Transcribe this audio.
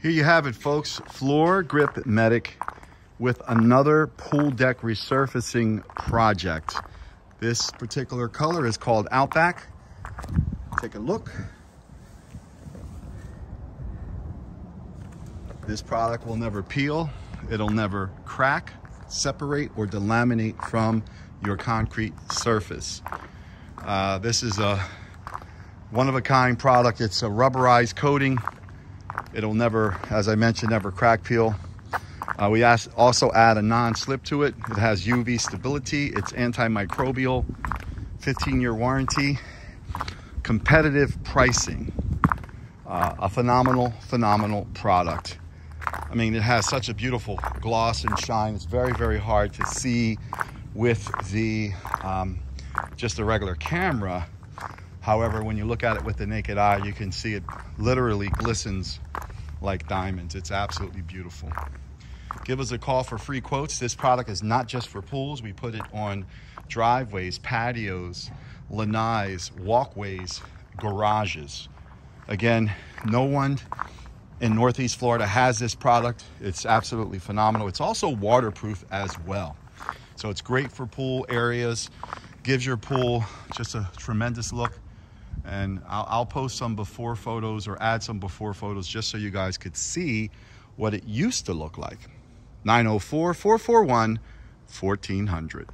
Here you have it, folks. Floor Grip Medic with another pool deck resurfacing project. This particular color is called Outback. Take a look. This product will never peel. It'll never crack, separate, or delaminate from your concrete surface. Uh, this is a one-of-a-kind product. It's a rubberized coating It'll never, as I mentioned, never crack peel. Uh, we also add a non-slip to it. It has UV stability. It's antimicrobial, 15-year warranty, competitive pricing. Uh, a phenomenal, phenomenal product. I mean, it has such a beautiful gloss and shine. It's very, very hard to see with the um, just a regular camera. However, when you look at it with the naked eye, you can see it literally glistens like diamonds. It's absolutely beautiful. Give us a call for free quotes. This product is not just for pools. We put it on driveways, patios, lanais, walkways, garages. Again, no one in Northeast Florida has this product. It's absolutely phenomenal. It's also waterproof as well. So it's great for pool areas, gives your pool just a tremendous look and I'll, I'll, post some before photos or add some before photos just so you guys could see what it used to look like. 904 441 1400.